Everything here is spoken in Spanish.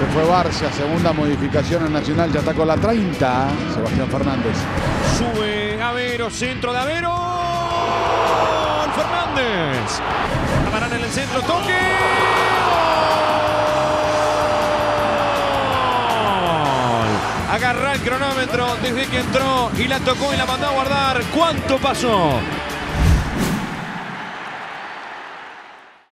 se fue Barcia, segunda modificación en Nacional, ya está con la 30. Sebastián Fernández. Sube Avero, centro de Avero. Fernández. Amarán en el centro, toque. Agarra el cronómetro desde que entró y la tocó y la mandó a guardar. ¿Cuánto pasó?